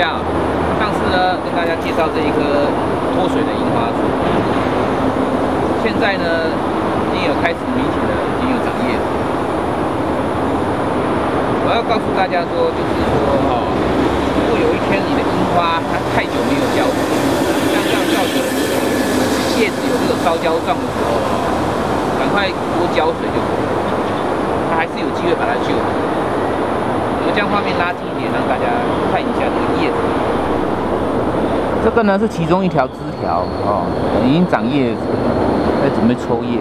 这样，上次呢跟大家介绍这一棵脱水的樱花树，现在呢已经有开始明显的已经有长叶子。我要告诉大家说，就是说哦，如果有一天你的樱花它太久没有浇水，像这样照着叶子有这个烧焦状的时候，赶快多浇水就可以了，它还是有机会把它救活。我将画面拉近一点，让大家看一下。这个呢是其中一条枝条哦，已经长叶子，在准备抽叶。